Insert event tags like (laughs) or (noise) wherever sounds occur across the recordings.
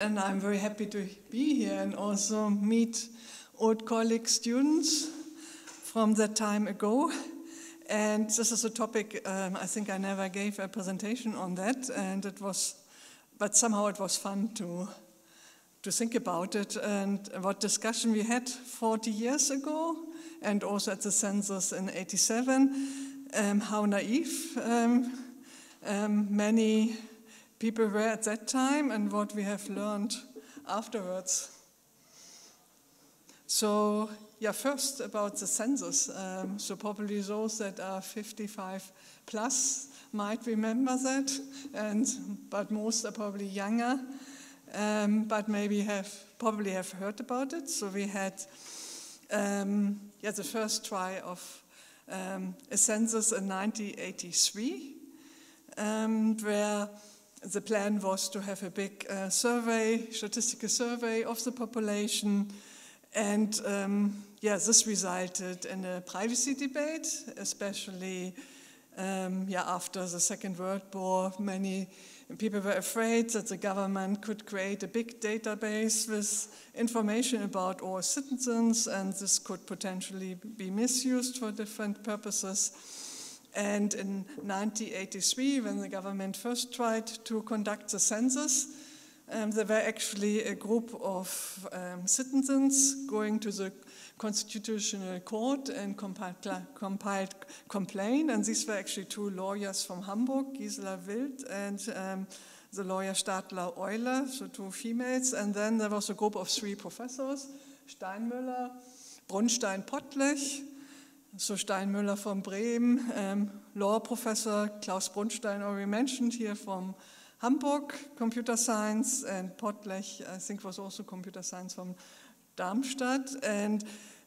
And I'm very happy to be here and also meet old colleague students from that time ago. And this is a topic um, I think I never gave a presentation on that, and it was, but somehow it was fun to to think about it and what discussion we had 40 years ago, and also at the census in '87. Um, how naive um, um, many people were at that time and what we have learned afterwards. So, yeah, first about the census. Um, so, probably those that are 55 plus might remember that, and but most are probably younger, um, but maybe have probably have heard about it. So, we had um, yeah the first try of um, a census in 1983, um, where the plan was to have a big uh, survey, statistical survey of the population. And um, yeah, this resulted in a privacy debate, especially um, yeah, after the Second World War. Many people were afraid that the government could create a big database with information about all citizens, and this could potentially be misused for different purposes. And in 1983, when the government first tried to conduct the census, um, there were actually a group of um, citizens going to the Constitutional Court and compiled, compiled complaint. And these were actually two lawyers from Hamburg, Gisela Wild and um, the lawyer Stadler Euler, so two females. And then there was a group of three professors, Steinmüller, Brunnstein Podlech, so Steinmüller from Bremen, um, law professor Klaus Brunnstein already mentioned here from Hamburg, computer science, and Podlech, I think, was also computer science from Darmstadt. And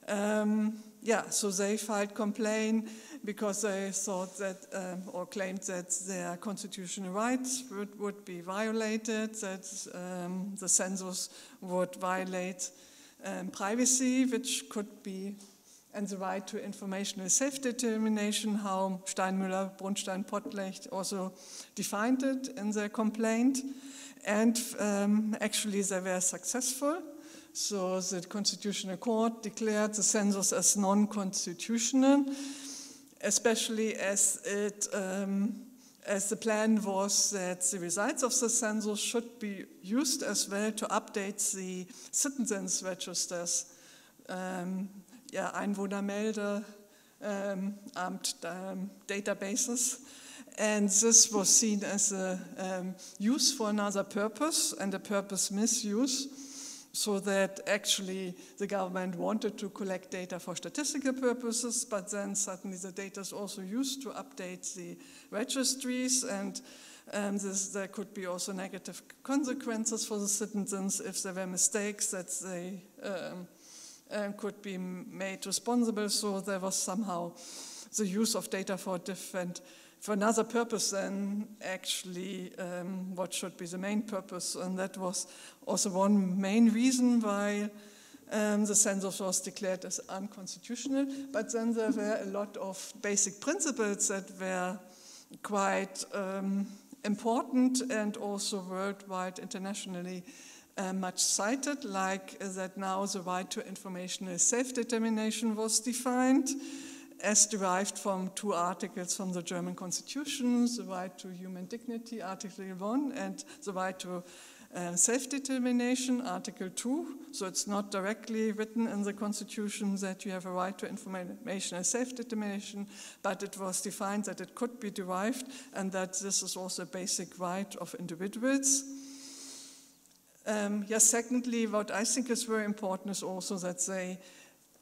um, yeah, so they filed complaint because they thought that, um, or claimed that their constitutional rights would, would be violated, that um, the census would violate um, privacy, which could be and the right to informational self-determination, how Steinmüller, Brunnstein, Podlech also defined it in their complaint. And um, actually they were successful. So the Constitutional Court declared the census as non-constitutional, especially as it um, as the plan was that the results of the census should be used as well to update the citizens registers um, ja, Einwohnermelde um, um, databases. And this was seen as a um, use for another purpose and a purpose misuse, so that actually the government wanted to collect data for statistical purposes, but then suddenly the data is also used to update the registries and um, this, there could be also negative consequences for the citizens if there were mistakes that they um, um, could be made responsible. So there was somehow the use of data for different, for another purpose than actually um, what should be the main purpose. And that was also one main reason why um, the census was declared as unconstitutional. But then there were a lot of basic principles that were quite um, important and also worldwide, internationally uh, much cited, like uh, that now the right to informational self-determination was defined as derived from two articles from the German Constitution, the right to human dignity, Article 1, and the right to uh, self-determination, Article 2. So it's not directly written in the Constitution that you have a right to informational self-determination, but it was defined that it could be derived and that this is also a basic right of individuals. Um, yes, secondly, what I think is very important is also that they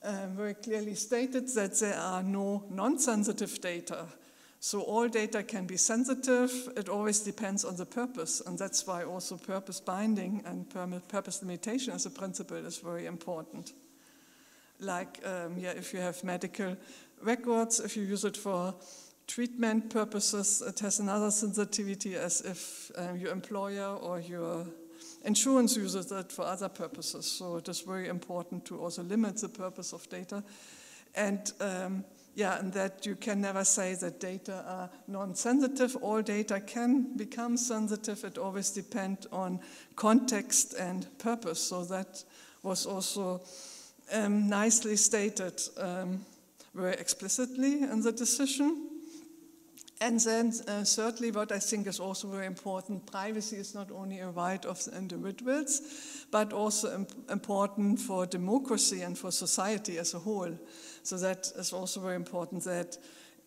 um, very clearly stated that there are no non-sensitive data. So all data can be sensitive. It always depends on the purpose, and that's why also purpose binding and purpose limitation as a principle is very important. Like, um, yeah, if you have medical records, if you use it for treatment purposes, it has another sensitivity as if um, your employer or your Insurance uses that for other purposes, so it is very important to also limit the purpose of data. And um, yeah, and that you can never say that data are non-sensitive. All data can become sensitive. It always depends on context and purpose. So that was also um, nicely stated um, very explicitly in the decision. And then, uh, thirdly, what I think is also very important privacy is not only a right of the individuals, but also imp important for democracy and for society as a whole. So, that is also very important that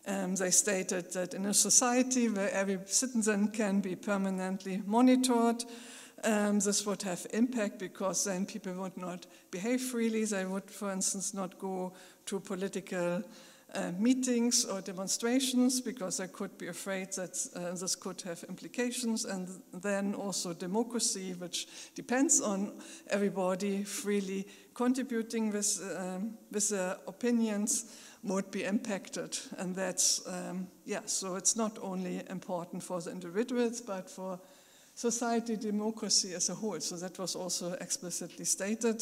um, they stated that in a society where every citizen can be permanently monitored, um, this would have impact because then people would not behave freely. They would, for instance, not go to political uh, meetings or demonstrations because they could be afraid that uh, this could have implications, and then also democracy, which depends on everybody freely contributing with, um, with their opinions, would be impacted. And that's, um, yeah, so it's not only important for the individuals, but for society, democracy as a whole. So that was also explicitly stated.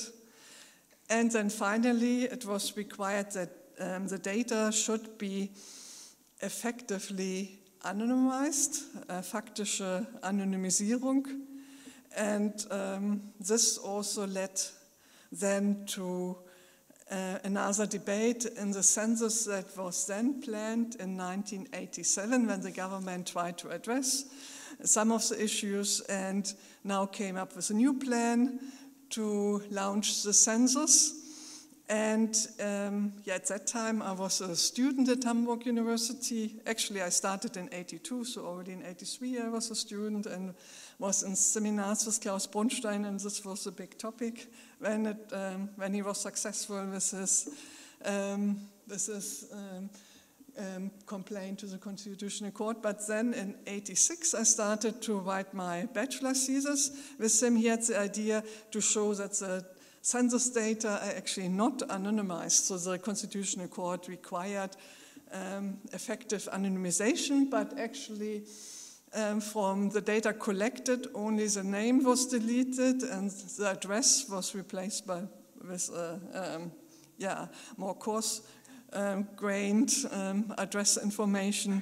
And then finally, it was required that um, the data should be effectively anonymized, uh, faktische Anonymisierung. And um, this also led then to uh, another debate in the census that was then planned in 1987 when the government tried to address some of the issues and now came up with a new plan to launch the census. And um, yeah, at that time I was a student at Hamburg University. Actually, I started in 82, so already in 83 I was a student and was in seminars with Klaus Brunnstein, and this was a big topic when, it, um, when he was successful with his, um, with his um, um, complaint to the Constitutional Court. But then in 86, I started to write my bachelor thesis with him. He had the idea to show that the census data are actually not anonymized. So the Constitutional Court required um, effective anonymization, but actually um, from the data collected, only the name was deleted and the address was replaced by with uh, um, yeah more coarse um, grained um, address information.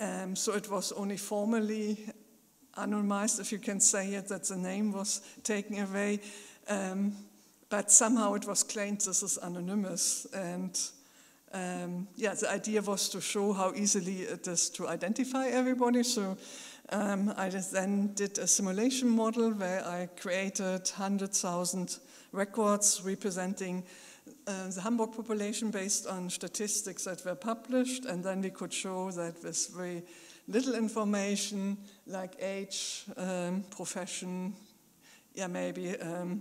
Um, so it was only formally anonymized, if you can say it, that the name was taken away. Um, but somehow it was claimed this is anonymous. And um, yeah, the idea was to show how easily it is to identify everybody. So um, I then did a simulation model where I created 100,000 records representing uh, the Hamburg population based on statistics that were published, and then we could show that with very little information like age, um, profession, yeah, maybe um,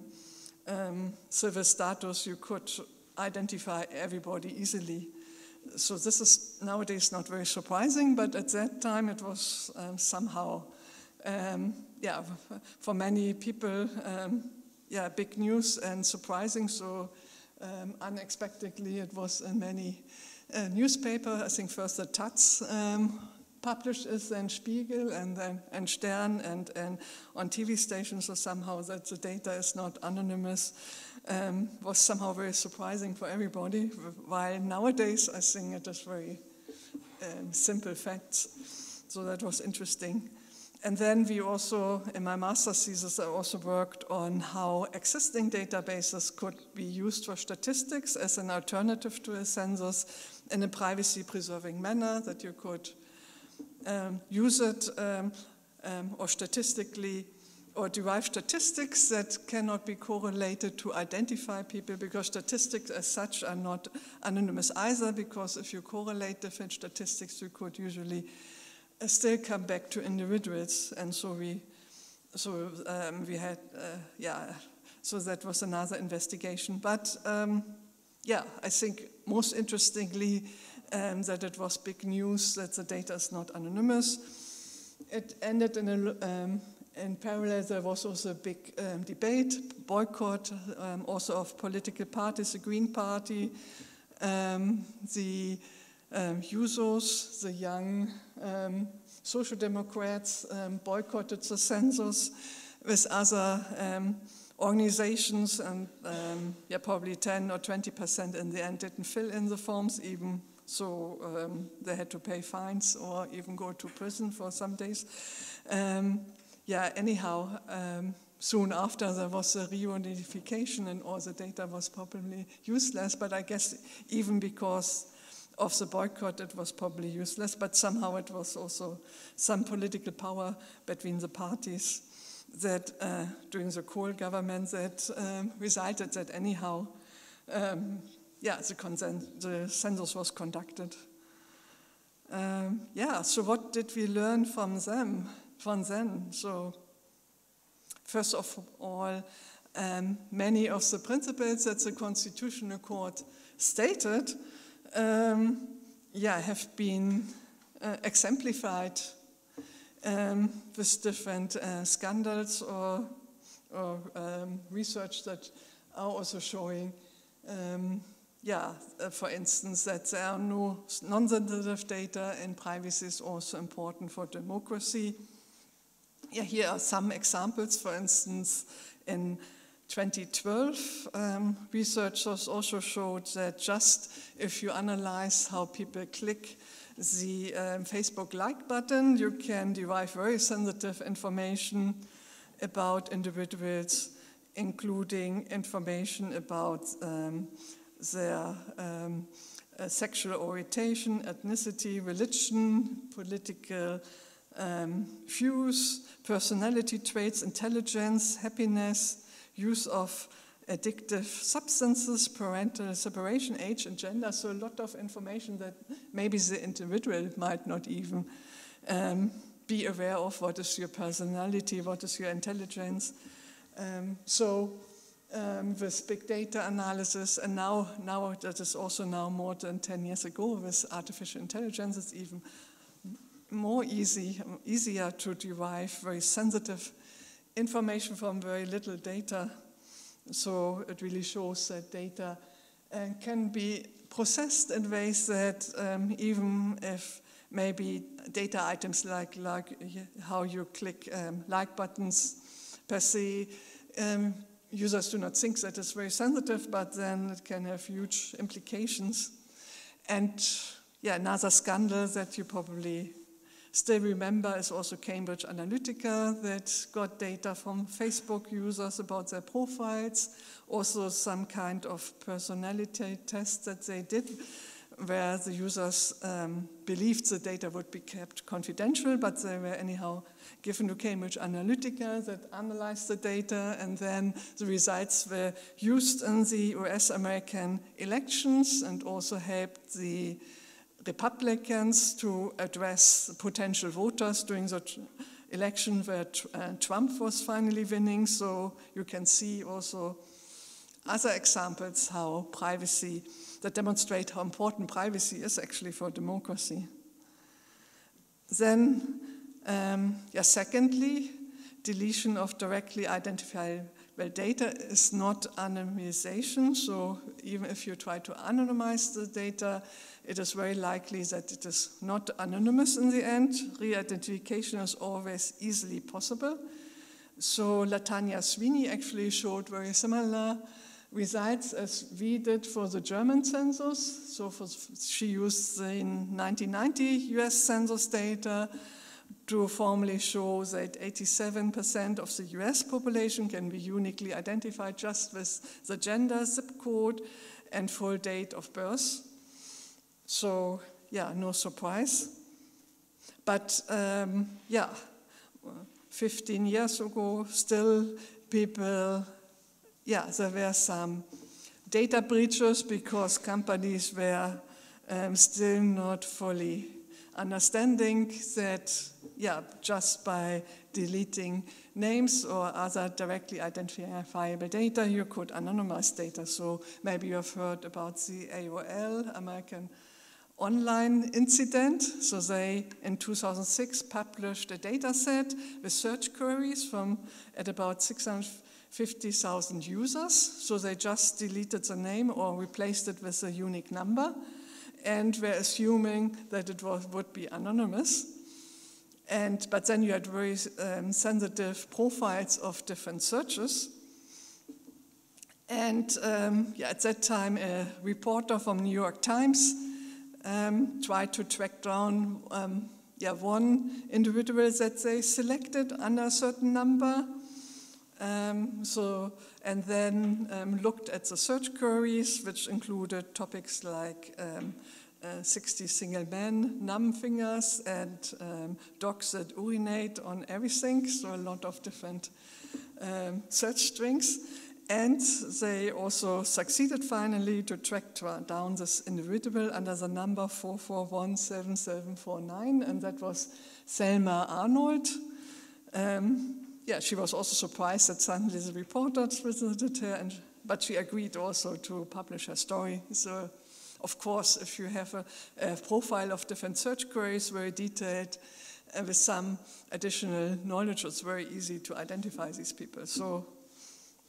um, civil status, you could identify everybody easily. So this is nowadays not very surprising, but at that time it was um, somehow, um, yeah, for many people, um, yeah, big news and surprising. So um, unexpectedly, it was in many uh, newspapers. I think first the Taz published it, then Spiegel, and then and Stern, and, and on TV stations. So somehow that the data is not anonymous um, was somehow very surprising for everybody. While nowadays, I think it is very um, simple facts. So that was interesting. And then we also, in my master's thesis, I also worked on how existing databases could be used for statistics as an alternative to a census in a privacy preserving manner, that you could um, use it um, um, or statistically or derive statistics that cannot be correlated to identify people because statistics as such are not anonymous either because if you correlate different statistics you could usually uh, still come back to individuals, and so we, so um, we had, uh, yeah, so that was another investigation. But um, yeah, I think most interestingly um, that it was big news that the data is not anonymous. It ended in a um, in parallel, there was also a big um, debate, boycott, um, also of political parties, the Green Party, um, the um, the young um, social democrats, boycotted the census with other organizations, and um, yeah, probably 10 or 20 percent in the end didn't fill in the forms, even so um, they had to pay fines or even go to prison for some days. Um, yeah, anyhow, um, soon after there was a reunification and all the data was probably useless, but I guess even because of the boycott it was probably useless, but somehow it was also some political power between the parties that uh, during the Kohl government that um, resulted that anyhow, um, yeah, the, consent, the census was conducted. Um, yeah, so what did we learn from them, from then? So first of all, um, many of the principles that the Constitutional Court stated, um, yeah, have been uh, exemplified um, with different uh, scandals or, or um, research that are also showing, um, yeah, uh, for instance, that there are no non-sensitive data and privacy is also important for democracy. Yeah, here are some examples. For instance, in 2012, um, researchers also showed that just if you analyze how people click the um, Facebook like button, you can derive very sensitive information about individuals, including information about um, their um, uh, sexual orientation, ethnicity, religion, political um, views, personality traits, intelligence, happiness, use of addictive substances, parental separation, age, and gender. So, a lot of information that maybe the individual might not even um, be aware of. What is your personality? What is your intelligence? Um, so, um, with big data analysis, and now, now that is also now more than 10 years ago with artificial intelligence, it's even more easy, easier to derive very sensitive information from very little data. So it really shows that data uh, can be processed in ways that um, even if maybe data items like, like how you click um, like buttons per se, um, users do not think that it's very sensitive, but then it can have huge implications. And yeah, another scandal that you probably still remember is also Cambridge Analytica that got data from Facebook users about their profiles, also some kind of personality test that they did where the users um, believed the data would be kept confidential, but they were anyhow given to Cambridge Analytica that analyzed the data, and then the results were used in the US American elections and also helped the Republicans to address potential voters during the election where uh, Trump was finally winning. So you can see also other examples how privacy, that demonstrate how important privacy is actually for democracy. Then, um, yeah, secondly, deletion of directly identifiable data is not anonymization. So even if you try to anonymize the data, it is very likely that it is not anonymous in the end. Re-identification is always easily possible. So Latanya Sweeney actually showed very similar results as we did for the German census. So for, she used the 1990 US census data to formally show that 87% of the US population can be uniquely identified just with the gender, zip code, and full date of birth. So, yeah, no surprise. But, um, yeah, 15 years ago, still people, yeah, there were some data breaches because companies were um, still not fully understanding that, yeah, just by deleting names or other directly identifiable data, you could anonymize data. So maybe you have heard about the AOL, American online incident. So they, in 2006, published a data set with search queries from at about 650,000 users. So they just deleted the name or replaced it with a unique number and were assuming that it was, would be anonymous. And, but then you had very um, sensitive profiles of different searches. And um, yeah, at that time, a reporter from New York Times um, tried to track down um, yeah, one individual that they selected under a certain number. Um, so, and then um, looked at the search queries, which included topics like um, uh, 60 single men, numb fingers, and um, dogs that urinate on everything. So, a lot of different um, search strings. And they also succeeded finally to track down this individual under the number 4417749, and that was Thelma Arnold. Um, yeah, she was also surprised that suddenly the reporters visited her, and, but she agreed also to publish her story. So, of course, if you have a, a profile of different search queries, very detailed, uh, with some additional knowledge, it's very easy to identify these people. So,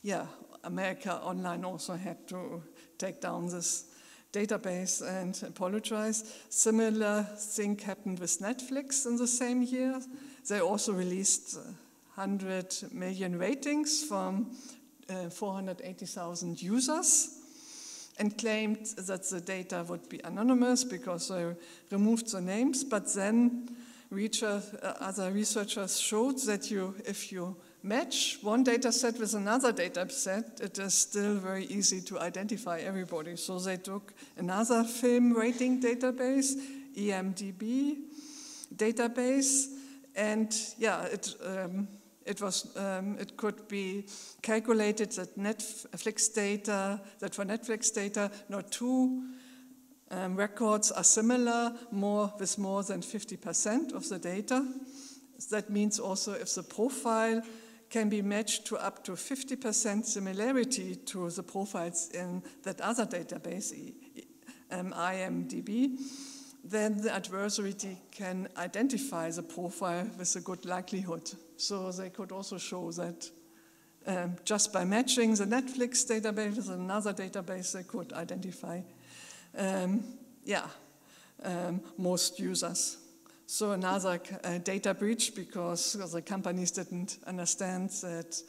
yeah, America Online also had to take down this database and apologize. Similar thing happened with Netflix in the same year. They also released 100 million ratings from uh, 480,000 users and claimed that the data would be anonymous because they removed the names. But then uh, other researchers showed that you, if you match one data set with another data set, it is still very easy to identify everybody. So they took another film rating database, IMDb database, and yeah, it, um, it, was, um, it could be calculated that Netflix data, that for Netflix data, not two um, records are similar, more with more than 50% of the data. That means also if the profile can be matched to up to 50% similarity to the profiles in that other database, um, IMDb, then the adversary can identify the profile with a good likelihood. So they could also show that um, just by matching the Netflix database with another database, they could identify, um, yeah, um, most users. So another uh, data breach because the companies didn't understand that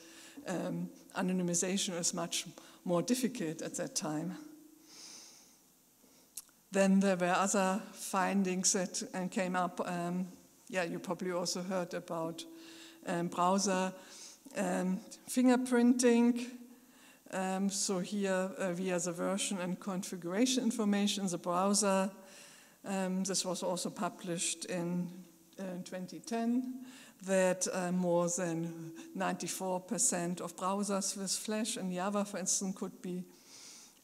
um, anonymization is much more difficult at that time. Then there were other findings that uh, came up. Um, yeah, you probably also heard about um, browser um, fingerprinting. Um, so here, uh, via the version and configuration information in the browser, this was also published in uh, 2010 that uh, more than 94% of browsers with Flash and Java, for instance, could be,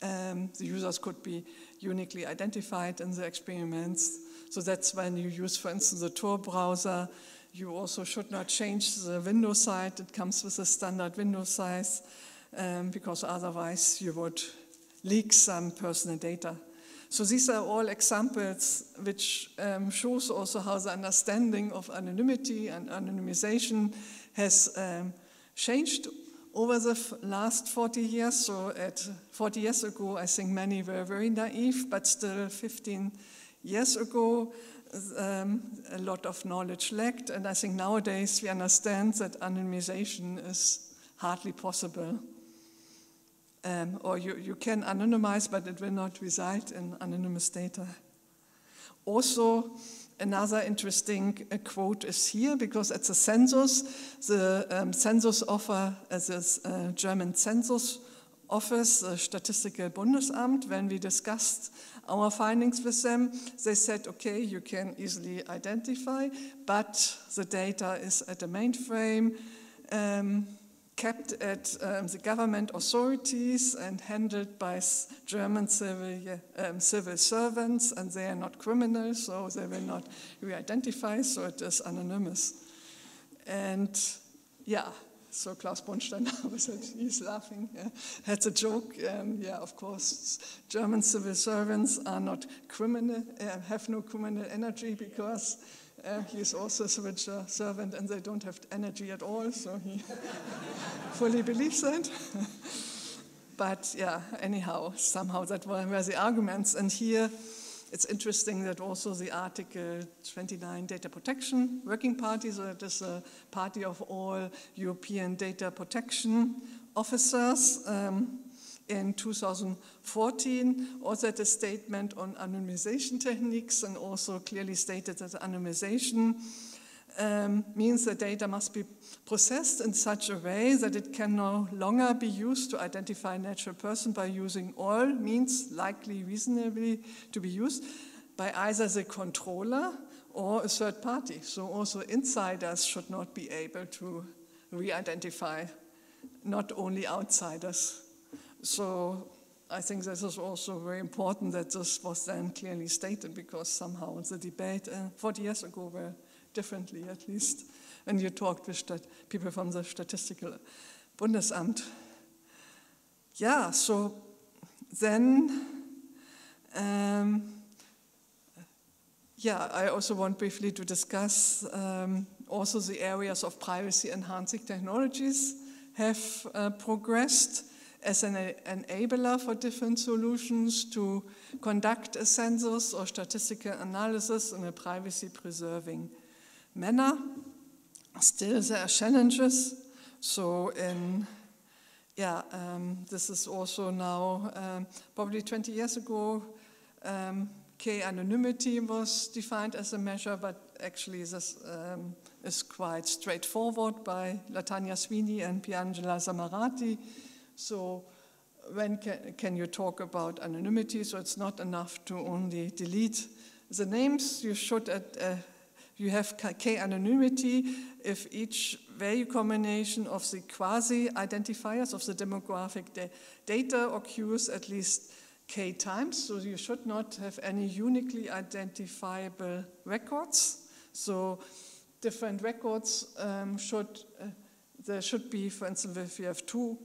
um, the users could be uniquely identified in the experiments. So that's when you use, for instance, the Tor browser, you also should not change the window size. It comes with a standard window size um, because otherwise you would leak some personal data. So these are all examples which um, shows also how the understanding of anonymity and anonymization has um, changed over the last 40 years. So at 40 years ago, I think many were very naive, but still 15 years ago, um, a lot of knowledge lacked. And I think nowadays we understand that anonymization is hardly possible. Um, or you, you can anonymize, but it will not reside in anonymous data. Also, another interesting uh, quote is here because at the census, the um, census offer, uh, this uh, German census office, the Statistical Bundesamt, when we discussed our findings with them, they said, okay, you can easily identify, but the data is at the mainframe. Um, kept at um, the government authorities and handled by German civil, um, civil servants, and they are not criminals, so they will not re-identify, so it is anonymous. And yeah, so Klaus Brunnstein, (laughs) he's laughing. Yeah. That's a joke. Um, yeah, of course, German civil servants are not criminal, uh, have no criminal energy because uh, he is also a civil servant and they don't have energy at all, so he (laughs) fully believes that. (laughs) but yeah, anyhow, somehow that were, were the arguments. And here it's interesting that also the Article 29 Data Protection Working Party, so it is a party of all European data protection officers, um, in 2014 also a statement on anonymization techniques and also clearly stated that anonymization um, means that data must be processed in such a way that it can no longer be used to identify a natural person by using all means likely reasonably to be used by either the controller or a third party. So also insiders should not be able to re-identify, not only outsiders. So I think this is also very important that this was then clearly stated because somehow the debate uh, 40 years ago were differently at least. And you talked with people from the Statistical Bundesamt. Yeah, so then, um, yeah, I also want briefly to discuss um, also the areas of privacy enhancing technologies have uh, progressed as an enabler for different solutions to conduct a census or statistical analysis in a privacy preserving manner. Still, there are challenges. So, in yeah, um, this is also now um, probably 20 years ago. Um, K anonymity was defined as a measure, but actually this um, is quite straightforward by Latanya Sweeney and Pierangela Samarati. So when can, can, you talk about anonymity? So it's not enough to only delete the names. You should at, uh, you have k anonymity if each value combination of the quasi identifiers of the demographic data occurs at least k times. So you should not have any uniquely identifiable records. So different records um, should, uh, there should be, for instance, if you have two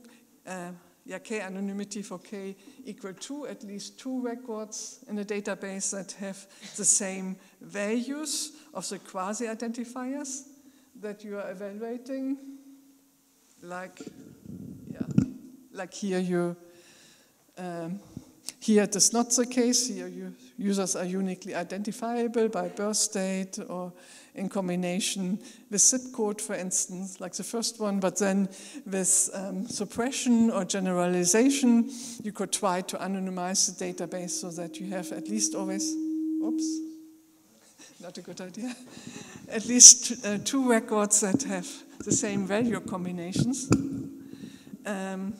uh, yeah, k anonymity for k equal to at least two records in a database that have the same values of the quasi-identifiers that you are evaluating. Like, yeah, like here you, um, here it is not the case. Here you, users are uniquely identifiable by birth date or in combination with zip code, for instance, like the first one, but then with um, suppression or generalization, you could try to anonymize the database so that you have at least always, oops, (laughs) not a good idea, (laughs) at least uh, two records that have the same value combinations. Um,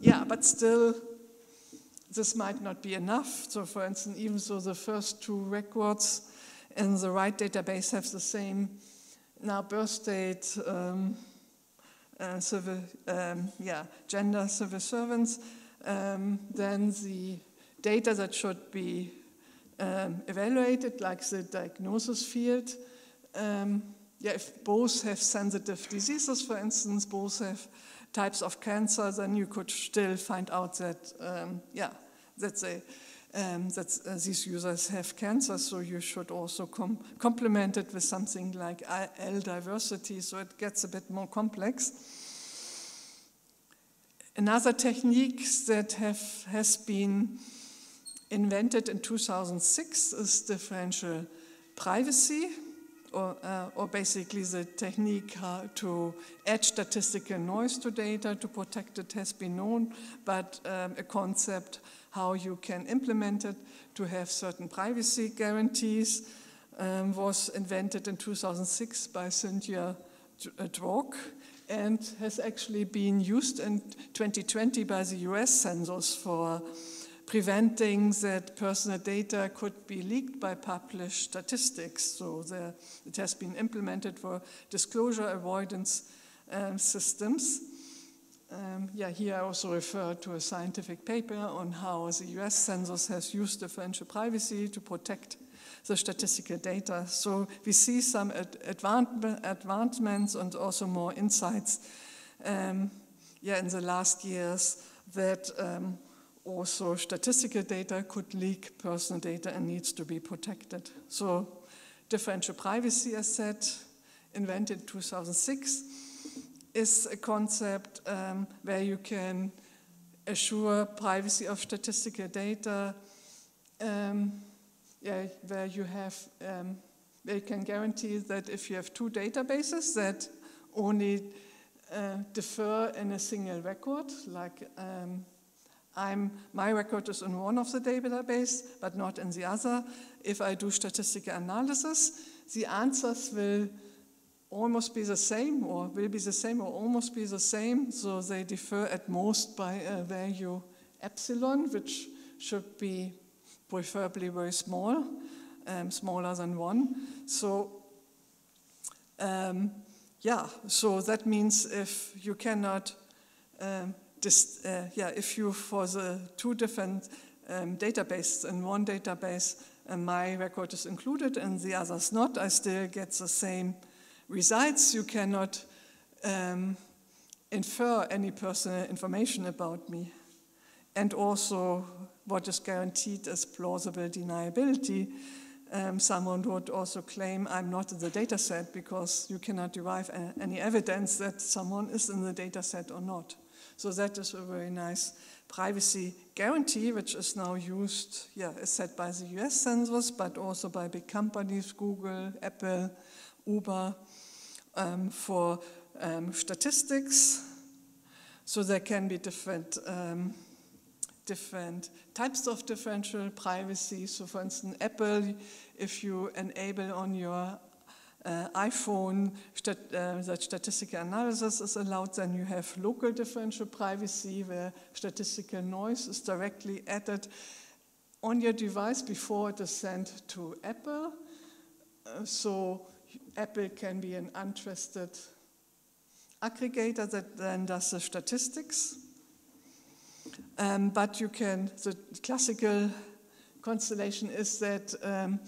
yeah, but still, this might not be enough. So, for instance, even though the first two records in the right database have the same now birth date, um, uh, civil, um, yeah, gender, civil servants, um, then the data that should be um, evaluated, like the diagnosis field, um, yeah, if both have sensitive diseases, for instance, both have types of cancer, then you could still find out that, um, yeah, that they um, that uh, these users have cancer, so you should also com complement it with something like L diversity, so it gets a bit more complex. Another technique that have, has been invented in 2006 is differential privacy, or, uh, or basically the technique to add statistical noise to data to protect it has been known, but um, a concept how you can implement it to have certain privacy guarantees um, was invented in 2006 by Cynthia Dwork and has actually been used in 2020 by the US Census for preventing that personal data could be leaked by published statistics. So there, it has been implemented for disclosure avoidance um, systems. Um, yeah, here I also refer to a scientific paper on how the US Census has used differential privacy to protect the statistical data. So we see some ad advancements and also more insights um, yeah, in the last years that um, also statistical data could leak personal data and needs to be protected. So differential privacy, as said, invented in 2006 is a concept um, where you can assure privacy of statistical data, um, yeah, where you have, um, where you can guarantee that if you have two databases that only uh, differ in a single record, like um, I'm, my record is in one of the database, but not in the other. If I do statistical analysis, the answers will almost be the same, or will be the same, or almost be the same. So they differ at most by a value epsilon, which should be preferably very small, um, smaller than one. So, um, yeah, so that means if you cannot, um, uh, yeah, if you for the two different um, databases in one database, uh, my record is included and the others not, I still get the same results. You cannot um, infer any personal information about me. And also, what is guaranteed is plausible deniability. Um, someone would also claim I'm not in the data set because you cannot derive a, any evidence that someone is in the data set or not. So that is a very nice privacy guarantee, which is now used, yeah, is set by the US census, but also by big companies, Google, Apple, Uber, um, for um, statistics. So there can be different, um, different types of differential privacy. So for instance, Apple, if you enable on your uh, iPhone stat uh, that statistical analysis is allowed, then you have local differential privacy where statistical noise is directly added on your device before it is sent to Apple. Uh, so Apple can be an untrusted aggregator that then does the statistics. Um, but you can, the classical constellation is that um,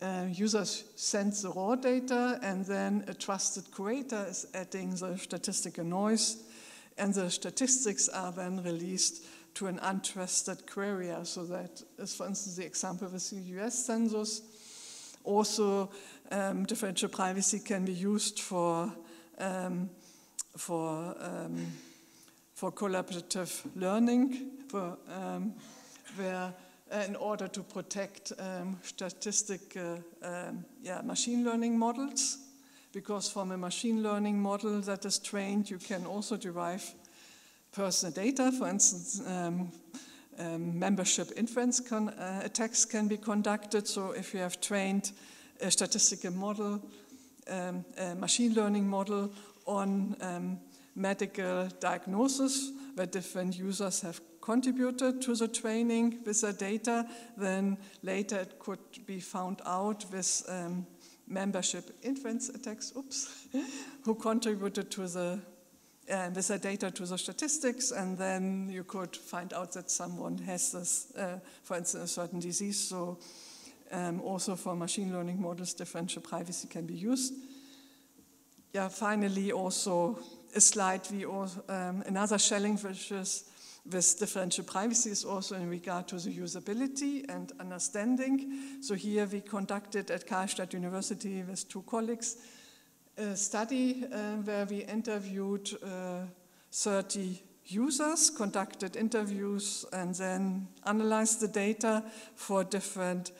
uh, users send the raw data and then a trusted curator is adding the statistical noise and the statistics are then released to an untrusted querier. So that is, for instance, the example with the US census. Also, um, differential privacy can be used for um, for um, for collaborative learning, for, um, where uh, in order to protect um, statistic uh, yeah, machine learning models, because from a machine learning model that is trained, you can also derive personal data. For instance, membership inference uh, attacks can be conducted. So if you have trained a statistical model, um, a machine learning model on um, medical diagnosis, where different users have contributed to the training with the data, then later it could be found out with um, membership inference attacks, oops, (laughs) who contributed to the with the data to the statistics, and then you could find out that someone has this, uh, for instance, a certain disease. So um, also for machine learning models, differential privacy can be used. Yeah, finally, also a slide, we also, um, another shelling which is with differential privacy is also in regard to the usability and understanding. So here we conducted at Karlstad University with two colleagues a study uh, where we interviewed uh, 30 users, conducted interviews, and then analyzed the data for different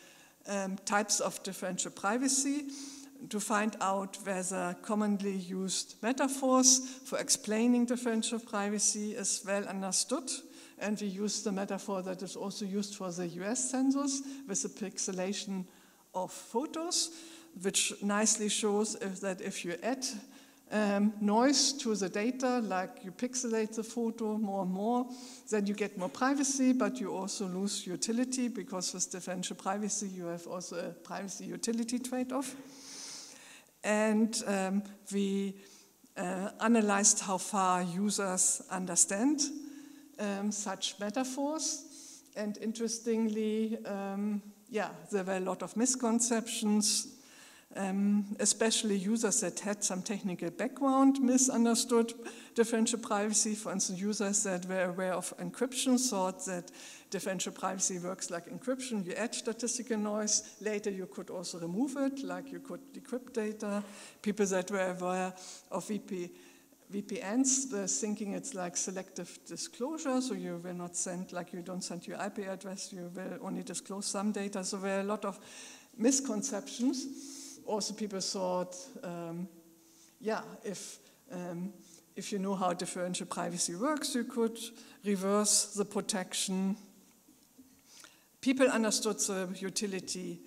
um, types of differential privacy to find out whether commonly used metaphors for explaining differential privacy is well understood. And we use the metaphor that is also used for the US census with the pixelation of photos, which nicely shows if that if you add um, noise to the data, like you pixelate the photo more and more, then you get more privacy, but you also lose utility because with differential privacy, you have also a privacy utility trade off. And um, we uh, analyzed how far users understand um, such metaphors. And interestingly, um, yeah, there were a lot of misconceptions um, especially users that had some technical background misunderstood differential privacy. For instance, users that were aware of encryption thought that differential privacy works like encryption. You add statistical noise. Later, you could also remove it, like you could decrypt data. People that were aware of VP, VPNs were thinking it's like selective disclosure, so you will not send, like you don't send your IP address, you will only disclose some data. So there were a lot of misconceptions also people thought, um, yeah, if um, if you know how differential privacy works, you could reverse the protection. People understood the utility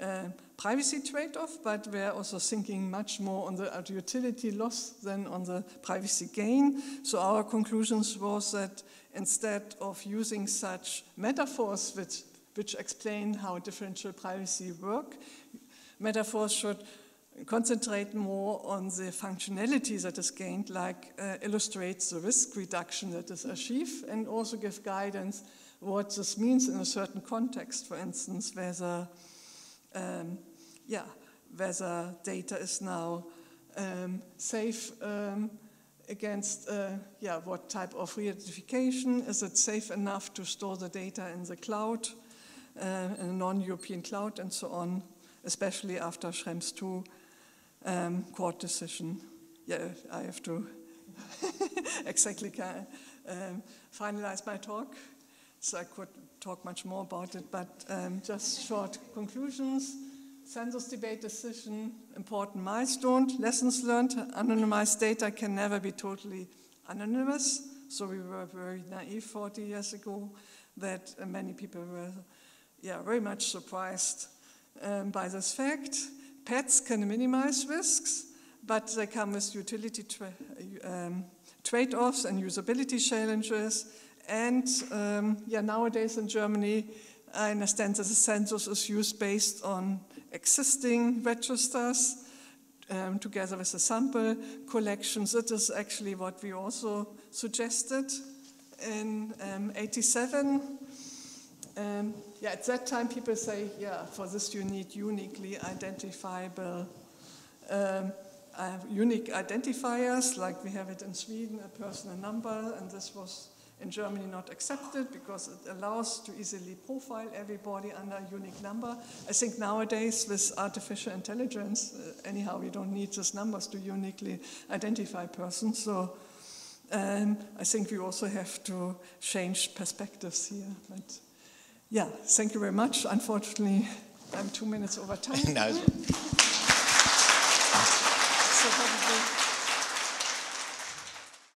uh, privacy trade-off, but we're also thinking much more on the utility loss than on the privacy gain. So our conclusions was that instead of using such metaphors which, which explain how differential privacy work, metaphors should concentrate more on the functionality that is gained, like uh, illustrates the risk reduction that is achieved, and also give guidance what this means in a certain context, for instance, whether, um, yeah, whether data is now um, safe um, against, uh, yeah, what type of re-identification, is it safe enough to store the data in the cloud, uh, in a non-European cloud, and so on, especially after Schrems 2 um, court decision. Yeah, I have to (laughs) exactly um, finalize my talk, so I could talk much more about it, but um, just short conclusions. Census debate decision, important milestone, lessons learned. Anonymized data can never be totally anonymous. So we were very naive 40 years ago that uh, many people were yeah, very much surprised um, by this fact. PETs can minimize risks, but they come with utility tra um, trade-offs and usability challenges. And um, yeah, nowadays in Germany, I understand that the census is used based on existing registers um, together with the sample collections. That is actually what we also suggested in um, 87. Um, yeah, at that time people say, yeah, for this you need uniquely identifiable, um, uh, unique identifiers, like we have it in Sweden, a personal number, and this was in Germany not accepted because it allows to easily profile everybody under a unique number. I think nowadays with artificial intelligence, uh, anyhow, we don't need these numbers to uniquely identify persons. So um, I think we also have to change perspectives here. But yeah, thank you very much. Unfortunately, I'm two minutes over time. (laughs) no. (laughs)